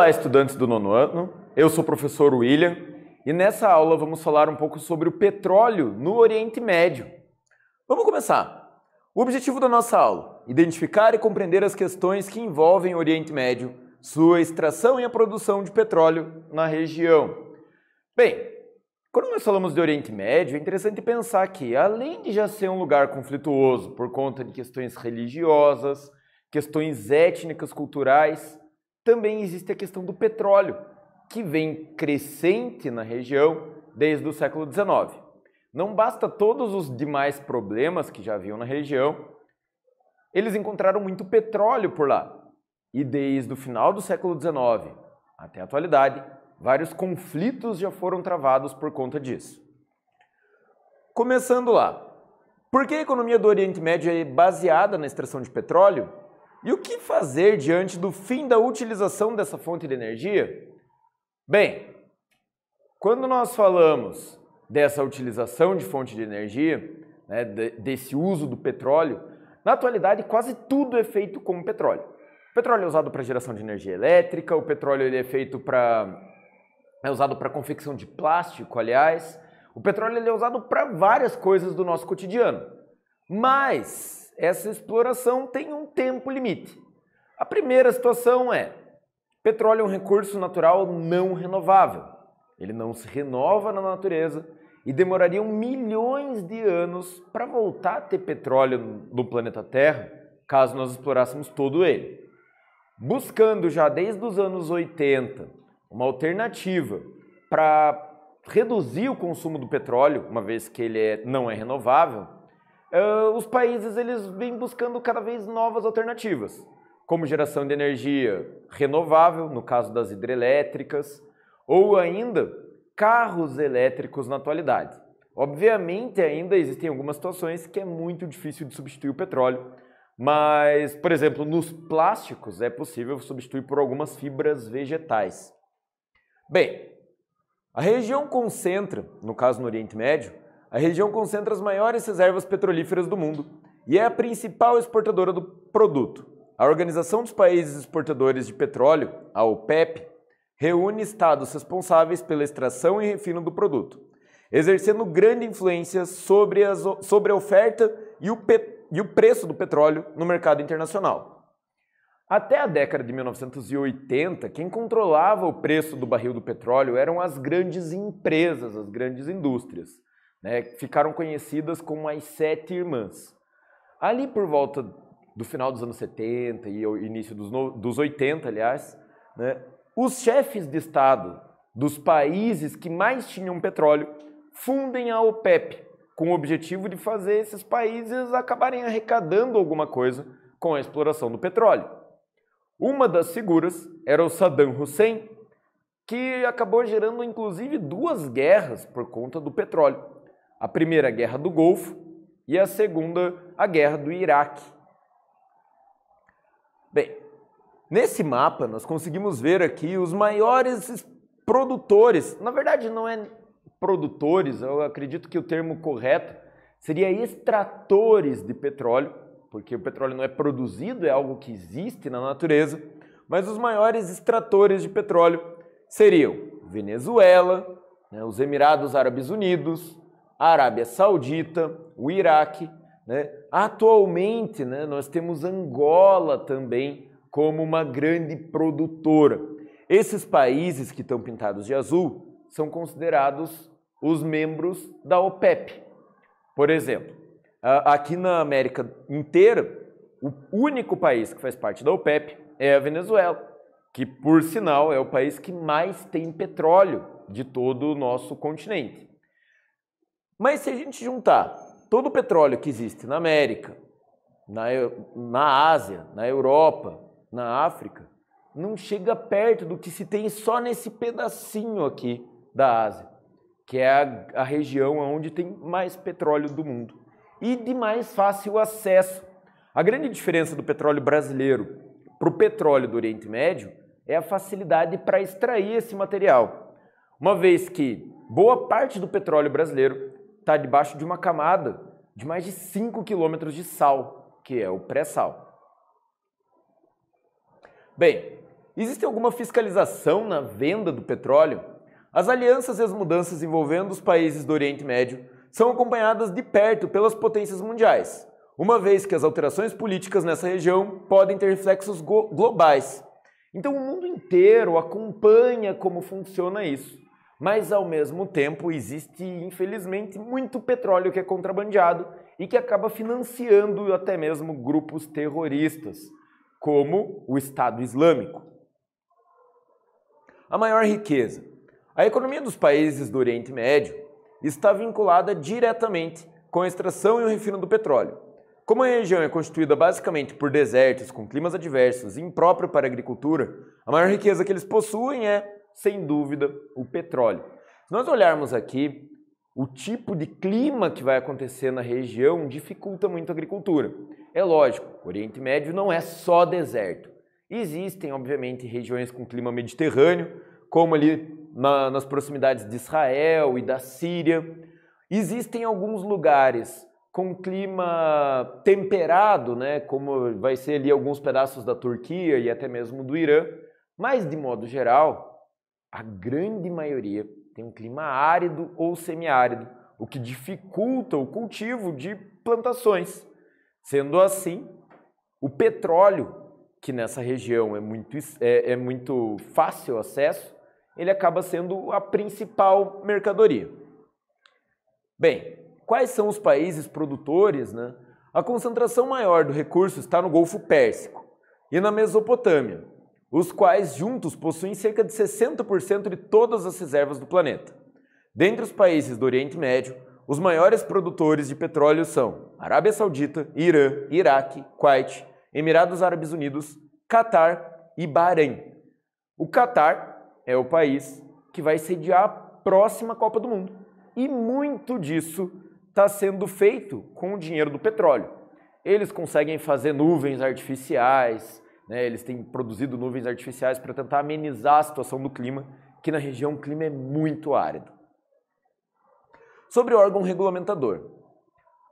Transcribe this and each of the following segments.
Olá, estudantes do nono ano. Eu sou o professor William e nessa aula vamos falar um pouco sobre o petróleo no Oriente Médio. Vamos começar. O objetivo da nossa aula: identificar e compreender as questões que envolvem o Oriente Médio, sua extração e a produção de petróleo na região. Bem, quando nós falamos de Oriente Médio, é interessante pensar que, além de já ser um lugar conflituoso por conta de questões religiosas, questões étnicas, culturais, também existe a questão do petróleo, que vem crescente na região desde o século XIX. Não basta todos os demais problemas que já haviam na região, eles encontraram muito petróleo por lá. E desde o final do século XIX até a atualidade, vários conflitos já foram travados por conta disso. Começando lá. Por que a economia do Oriente Médio é baseada na extração de petróleo? E o que fazer diante do fim da utilização dessa fonte de energia? Bem, quando nós falamos dessa utilização de fonte de energia, né, desse uso do petróleo, na atualidade quase tudo é feito com petróleo. O petróleo é usado para geração de energia elétrica, o petróleo ele é feito para é usado para confecção de plástico, aliás. O petróleo ele é usado para várias coisas do nosso cotidiano. Mas essa exploração tem um tempo limite. A primeira situação é: petróleo é um recurso natural não renovável. Ele não se renova na natureza e demorariam milhões de anos para voltar a ter petróleo no planeta Terra, caso nós explorássemos todo ele. Buscando já desde os anos 80 uma alternativa para reduzir o consumo do petróleo, uma vez que ele é, não é renovável, uh, os países eles vêm buscando cada vez novas alternativas, como geração de energia renovável, no caso das hidrelétricas, ou ainda carros elétricos na atualidade. Obviamente, ainda existem algumas situações que é muito difícil de substituir o petróleo, mas, por exemplo, nos plásticos é possível substituir por algumas fibras vegetais. Bem, a região concentra, no caso no Oriente Médio, a região concentra as maiores reservas petrolíferas do mundo e é a principal exportadora do produto. A Organização dos Países Exportadores de Petróleo, a OPEP, reúne estados responsáveis pela extração e refino do produto, exercendo grande influência sobre, as, sobre a oferta e o, pe, e o preço do petróleo no mercado internacional. Até a década de 1980, quem controlava o preço do barril do petróleo eram as grandes empresas, as grandes indústrias né, ficaram conhecidas como as Sete Irmãs. Ali por volta do final dos anos 70 e início dos, no, dos 80, aliás, né, os chefes de Estado dos países que mais tinham petróleo fundem a OPEP, com o objetivo de fazer esses países acabarem arrecadando alguma coisa com a exploração do petróleo. Uma das figuras era o Saddam Hussein, que acabou gerando inclusive duas guerras por conta do petróleo a primeira Guerra do Golfo e a segunda a Guerra do Iraque. Bem, nesse mapa nós conseguimos ver aqui os maiores produtores, na verdade não é produtores, eu acredito que o termo correto seria extratores de petróleo, porque o petróleo não é produzido, é algo que existe na natureza, mas os maiores extratores de petróleo seriam Venezuela, né, os Emirados Árabes Unidos, a Arábia Saudita, o Iraque. Né? Atualmente, né, nós temos Angola também como uma grande produtora. Esses países que estão pintados de azul são considerados os membros da OPEP. Por exemplo, aqui na América inteira, o único país que faz parte da OPEP é a Venezuela, que, por sinal, é o país que mais tem petróleo de todo o nosso continente. Mas se a gente juntar todo o petróleo que existe na América, na, na Ásia, na Europa, na África, não chega perto do que se tem só nesse pedacinho aqui da Ásia, que é a, a região onde tem mais petróleo do mundo e de mais fácil acesso. A grande diferença do petróleo brasileiro para o petróleo do Oriente Médio é a facilidade para extrair esse material. Uma vez que boa parte do petróleo brasileiro está debaixo de uma camada de mais de 5 quilômetros de sal, que é o pré-sal. Bem, Existe alguma fiscalização na venda do petróleo? As alianças e as mudanças envolvendo os países do Oriente Médio são acompanhadas de perto pelas potências mundiais, uma vez que as alterações políticas nessa região podem ter reflexos globais. Então o mundo inteiro acompanha como funciona isso. Mas ao mesmo tempo existe, infelizmente, muito petróleo que é contrabandeado e que acaba financiando até mesmo grupos terroristas, como o Estado Islâmico. A maior riqueza. A economia dos países do Oriente Médio está vinculada diretamente com a extração e o refino do petróleo. Como a região é constituída basicamente por desertos com climas adversos e impróprio para a agricultura, a maior riqueza que eles possuem é, sem dúvida, o petróleo. Se nós olharmos aqui, o tipo de clima que vai acontecer na região dificulta muito a agricultura. É lógico, o Oriente Médio não é só deserto. Existem, obviamente, regiões com clima mediterrâneo, como ali na, nas proximidades de Israel e da Síria. Existem alguns lugares com clima temperado, né, como vai ser ali alguns pedaços da Turquia e até mesmo do Irã, mas de modo geral, a grande maioria tem um clima árido ou semiárido, o que dificulta o cultivo de plantações. Sendo assim, o petróleo, que nessa região é muito, é, é muito fácil acesso, ele acaba sendo a principal mercadoria. Bem, quais são os países produtores? Né? A concentração maior do recurso está no Golfo Pérsico e na Mesopotâmia, os quais juntos possuem cerca de 60% de todas as reservas do planeta. Dentre os países do Oriente Médio, os maiores produtores de petróleo são Arábia Saudita, Irã, Iraque, Kuwait, Emirados Árabes Unidos, Catar e Bahrein. O Catar é o país que vai sediar a próxima Copa do Mundo. E muito disso está sendo feito com o dinheiro do petróleo. Eles conseguem fazer nuvens artificiais, né? eles têm produzido nuvens artificiais para tentar amenizar a situação do clima, que na região o clima é muito árido. Sobre o órgão regulamentador.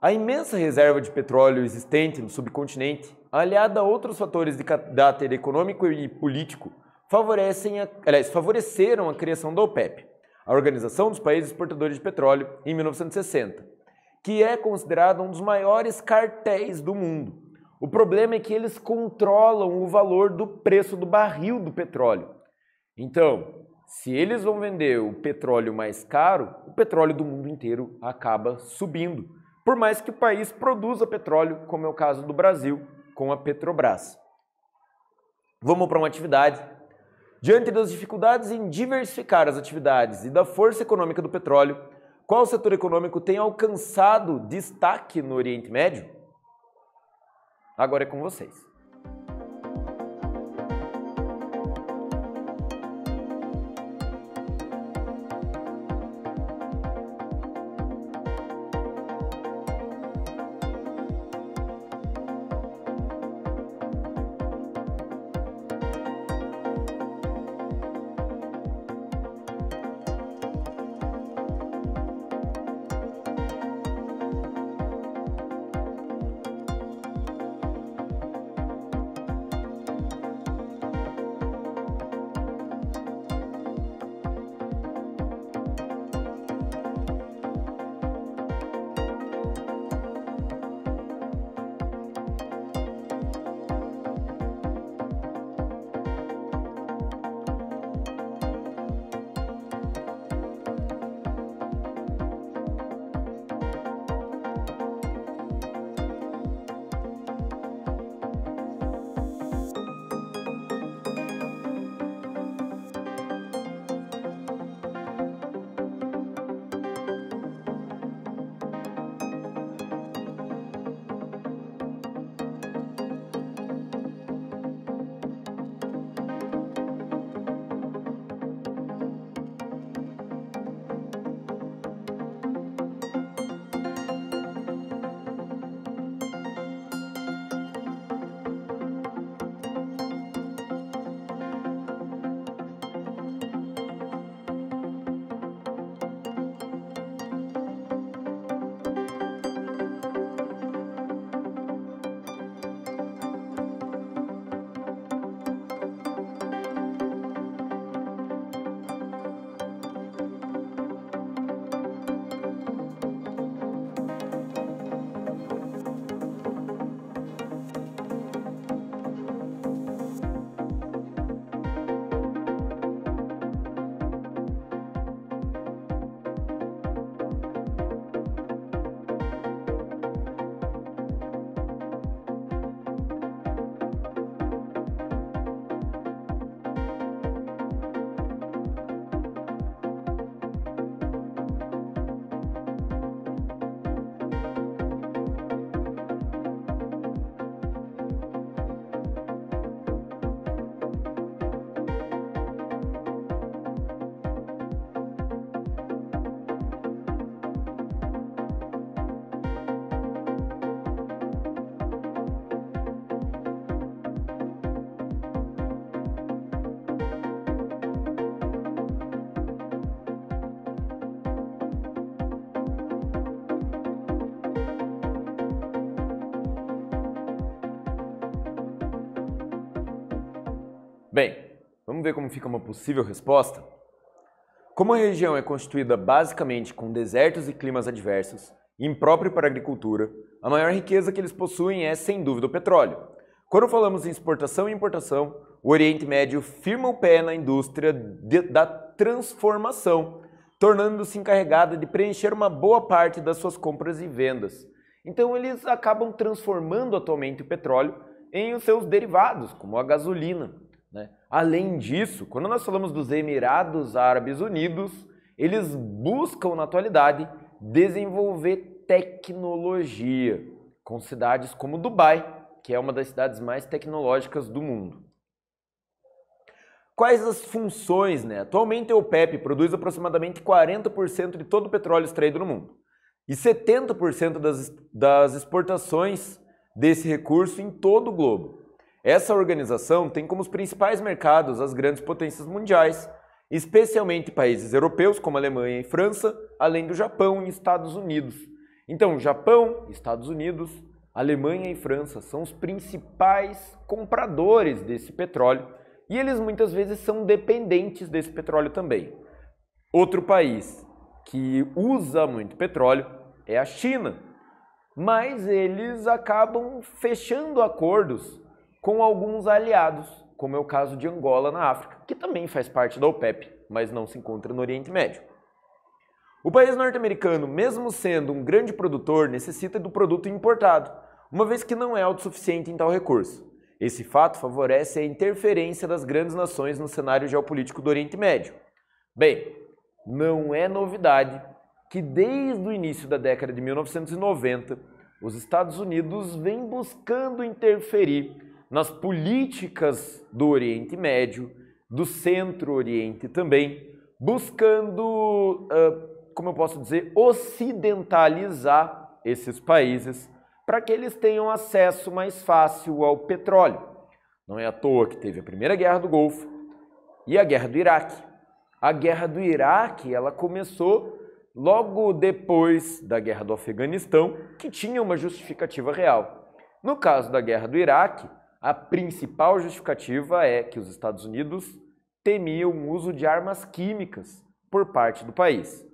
A imensa reserva de petróleo existente no subcontinente, aliada a outros fatores de caráter econômico e político, favorecem a, aliás, favoreceram a criação da OPEP, a Organização dos Países Exportadores de Petróleo, em 1960, que é considerada um dos maiores cartéis do mundo. O problema é que eles controlam o valor do preço do barril do petróleo. Então, se eles vão vender o petróleo mais caro, o petróleo do mundo inteiro acaba subindo, por mais que o país produza petróleo, como é o caso do Brasil com a Petrobras. Vamos para uma atividade Diante das dificuldades em diversificar as atividades e da força econômica do petróleo, qual setor econômico tem alcançado destaque no Oriente Médio? Agora é com vocês. Bem, vamos ver como fica uma possível resposta? Como a região é constituída basicamente com desertos e climas adversos, impróprio para a agricultura, a maior riqueza que eles possuem é, sem dúvida, o petróleo. Quando falamos em exportação e importação, o Oriente Médio firma o pé na indústria de, da transformação, tornando-se encarregada de preencher uma boa parte das suas compras e vendas. Então eles acabam transformando atualmente o petróleo em os seus derivados, como a gasolina. Além disso, quando nós falamos dos Emirados Árabes Unidos, eles buscam na atualidade desenvolver tecnologia, com cidades como Dubai, que é uma das cidades mais tecnológicas do mundo. Quais as funções? Né? Atualmente, a OPEP produz aproximadamente 40% de todo o petróleo extraído no mundo e 70% das, das exportações desse recurso em todo o globo. Essa organização tem como os principais mercados as grandes potências mundiais, especialmente países europeus como Alemanha e França, além do Japão e Estados Unidos. Então, Japão, Estados Unidos, Alemanha e França são os principais compradores desse petróleo e eles muitas vezes são dependentes desse petróleo também. Outro país que usa muito petróleo é a China, mas eles acabam fechando acordos com alguns aliados, como é o caso de Angola na África, que também faz parte da OPEP, mas não se encontra no Oriente Médio. O país norte-americano, mesmo sendo um grande produtor, necessita do produto importado, uma vez que não é autossuficiente em tal recurso. Esse fato favorece a interferência das grandes nações no cenário geopolítico do Oriente Médio. Bem, não é novidade que desde o início da década de 1990, os Estados Unidos vêm buscando interferir nas políticas do Oriente Médio, do Centro-Oriente também, buscando, como eu posso dizer, ocidentalizar esses países para que eles tenham acesso mais fácil ao petróleo. Não é à toa que teve a Primeira Guerra do Golfo e a Guerra do Iraque. A Guerra do Iraque, ela começou logo depois da Guerra do Afeganistão, que tinha uma justificativa real. No caso da Guerra do Iraque, a principal justificativa é que os Estados Unidos temiam o uso de armas químicas por parte do país.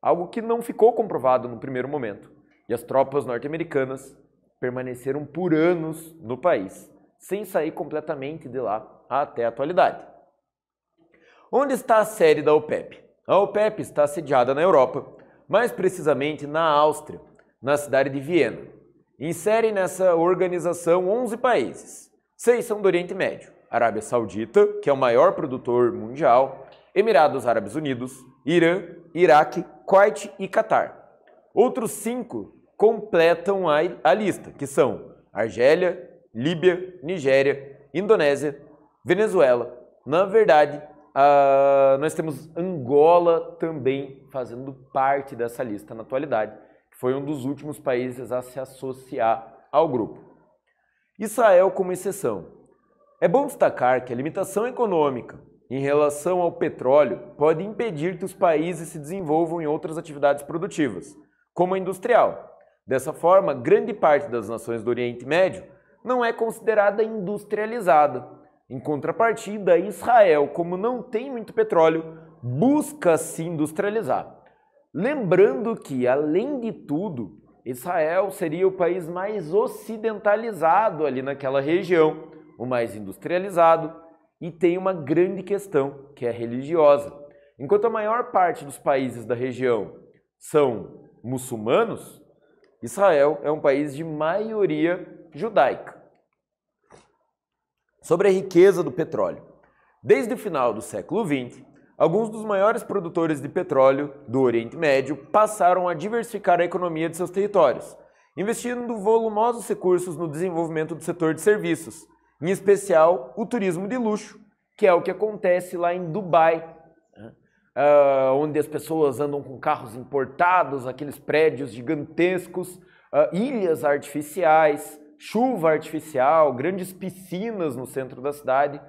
Algo que não ficou comprovado no primeiro momento. E as tropas norte-americanas permaneceram por anos no país, sem sair completamente de lá até a atualidade. Onde está a sede da OPEP? A OPEP está sediada na Europa, mais precisamente na Áustria, na cidade de Viena insere nessa organização 11 países. Seis são do Oriente Médio: Arábia Saudita, que é o maior produtor mundial, Emirados Árabes Unidos, Irã, Iraque, Kuwait e Catar. Outros cinco completam a, a lista, que são Argélia, Líbia, Nigéria, Indonésia, Venezuela. Na verdade, nós temos Angola também fazendo parte dessa lista na atualidade foi um dos últimos países a se associar ao grupo. Israel como exceção. É bom destacar que a limitação econômica em relação ao petróleo pode impedir que os países se desenvolvam em outras atividades produtivas, como a industrial. Dessa forma, grande parte das nações do Oriente Médio não é considerada industrializada. Em contrapartida, Israel, como não tem muito petróleo, busca se industrializar. Lembrando que, além de tudo, Israel seria o país mais ocidentalizado ali naquela região, o mais industrializado, e tem uma grande questão, que é religiosa. Enquanto a maior parte dos países da região são muçulmanos, Israel é um país de maioria judaica. Sobre a riqueza do petróleo. Desde o final do século XX, alguns dos maiores produtores de petróleo do Oriente Médio passaram a diversificar a economia de seus territórios, investindo volumosos recursos no desenvolvimento do setor de serviços, em especial o turismo de luxo, que é o que acontece lá em Dubai, uh, onde as pessoas andam com carros importados, aqueles prédios gigantescos, uh, ilhas artificiais, chuva artificial, grandes piscinas no centro da cidade,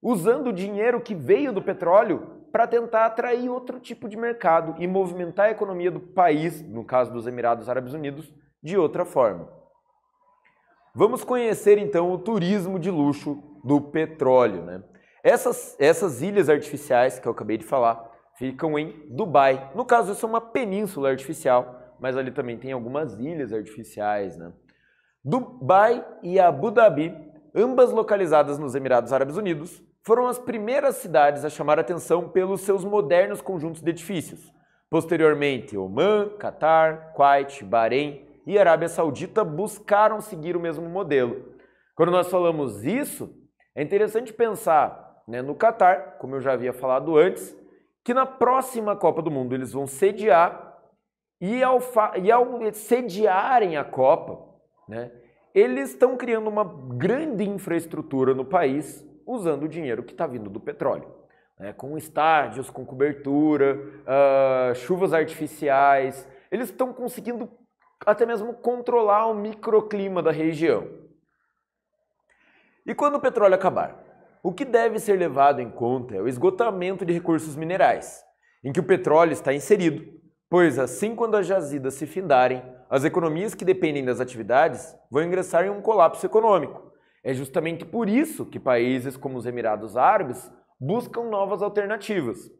usando o dinheiro que veio do petróleo para tentar atrair outro tipo de mercado e movimentar a economia do país, no caso dos Emirados Árabes Unidos, de outra forma. Vamos conhecer então o turismo de luxo do petróleo. Né? Essas, essas ilhas artificiais que eu acabei de falar ficam em Dubai. No caso, isso é uma península artificial, mas ali também tem algumas ilhas artificiais. Né? Dubai e Abu Dhabi, ambas localizadas nos Emirados Árabes Unidos, foram as primeiras cidades a chamar atenção pelos seus modernos conjuntos de edifícios. Posteriormente, Oman, Catar, Kuwait, Bahrein e Arábia Saudita buscaram seguir o mesmo modelo. Quando nós falamos isso, é interessante pensar né, no Catar, como eu já havia falado antes, que na próxima Copa do Mundo eles vão sediar e ao, e ao sediarem a Copa, né, eles estão criando uma grande infraestrutura no país usando o dinheiro que está vindo do petróleo né, com estádios, com cobertura, uh, chuvas artificiais. Eles estão conseguindo até mesmo controlar o microclima da região. E quando o petróleo acabar? O que deve ser levado em conta é o esgotamento de recursos minerais, em que o petróleo está inserido, pois assim quando as jazidas se findarem, as economias que dependem das atividades vão ingressar em um colapso econômico. É justamente por isso que países como os Emirados Árabes buscam novas alternativas.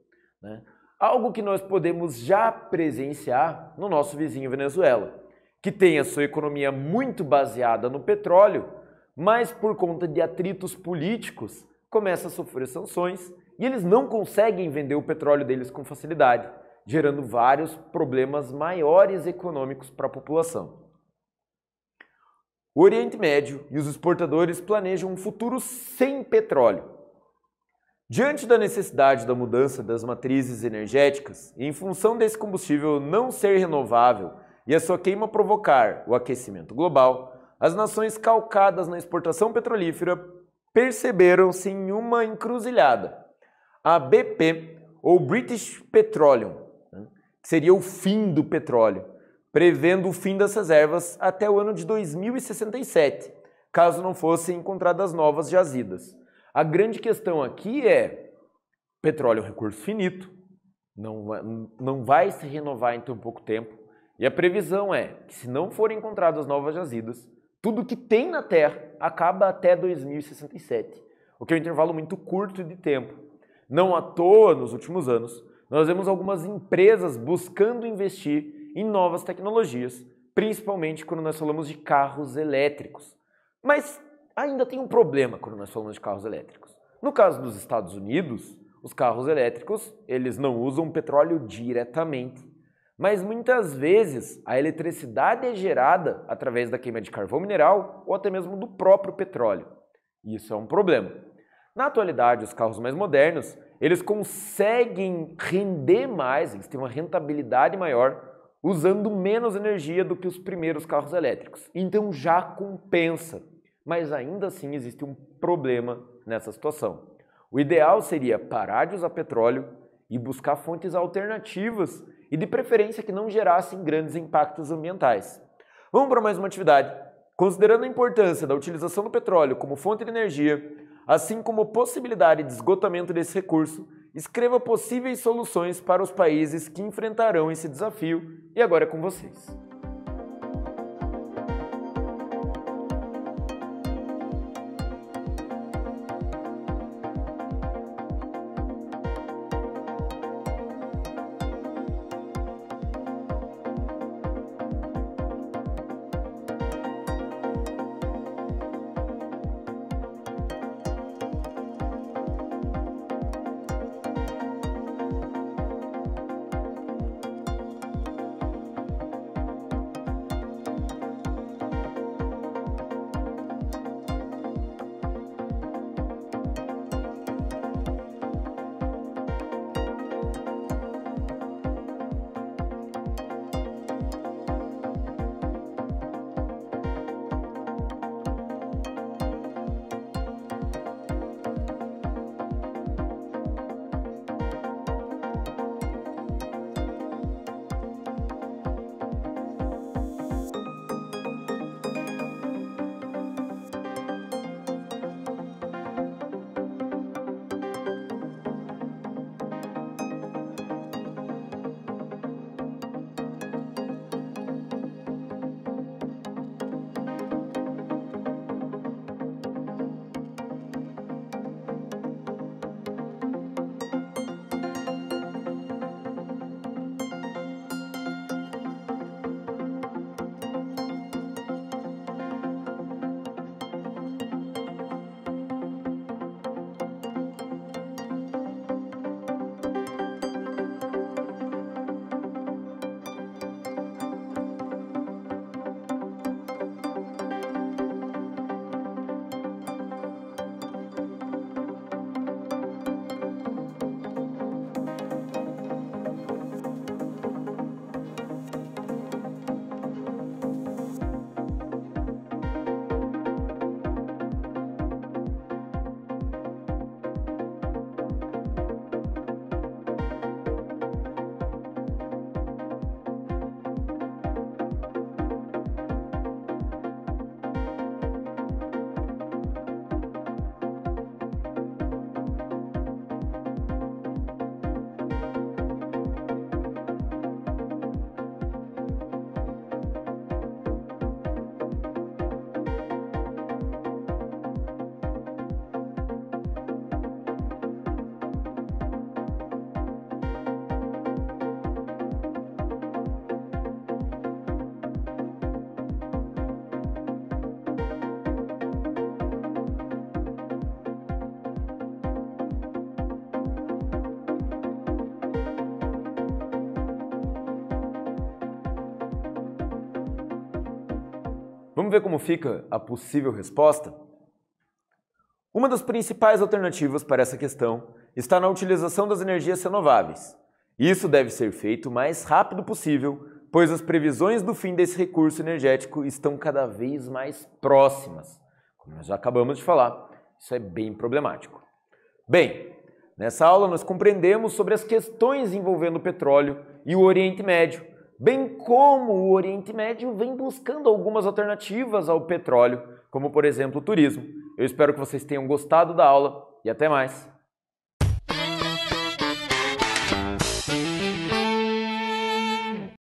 Né? Algo que nós podemos já presenciar no nosso vizinho Venezuela, que tem a sua economia muito baseada no petróleo, mas por conta de atritos políticos começa a sofrer sanções e eles não conseguem vender o petróleo deles com facilidade, gerando vários problemas maiores econômicos para a população. O Oriente Médio e os exportadores planejam um futuro sem petróleo, Diante da necessidade da mudança das matrizes energéticas, e em função desse combustível não ser renovável e a sua queima provocar o aquecimento global, as nações calcadas na exportação petrolífera perceberam-se em uma encruzilhada. A BP, ou British Petroleum, né, que seria o fim do petróleo, prevendo o fim das reservas até o ano de 2067, caso não fossem encontradas novas jazidas. A grande questão aqui é: petróleo é um recurso finito, não, não vai se renovar em tão pouco tempo. E a previsão é que, se não forem encontradas novas jazidas, tudo que tem na Terra acaba até 2067, o que é um intervalo muito curto de tempo. Não à toa, nos últimos anos, nós vemos algumas empresas buscando investir em novas tecnologias, principalmente quando nós falamos de carros elétricos. Mas ainda tem um problema quando nós falamos de carros elétricos. No caso dos Estados Unidos, os carros elétricos, eles não usam petróleo diretamente, mas muitas vezes a eletricidade é gerada através da queima de carvão mineral ou até mesmo do próprio petróleo. Isso é um problema. Na atualidade, os carros mais modernos, eles conseguem render mais, eles têm uma rentabilidade maior usando menos energia do que os primeiros carros elétricos. Então já compensa mas ainda assim existe um problema nessa situação. O ideal seria parar de usar petróleo e buscar fontes alternativas e de preferência que não gerassem grandes impactos ambientais. Vamos para mais uma atividade. Considerando a importância da utilização do petróleo como fonte de energia, assim como a possibilidade de esgotamento desse recurso, escreva possíveis soluções para os países que enfrentarão esse desafio e agora é com vocês. Vamos ver como fica a possível resposta? Uma das principais alternativas para essa questão está na utilização das energias renováveis. Isso deve ser feito o mais rápido possível, pois as previsões do fim desse recurso energético estão cada vez mais próximas. Como nós já acabamos de falar, isso é bem problemático. Bem, nessa aula nós compreendemos sobre as questões envolvendo o petróleo e o Oriente Médio, bem como o Oriente Médio vem buscando algumas alternativas ao petróleo, como por exemplo o turismo. Eu espero que vocês tenham gostado da aula e até mais!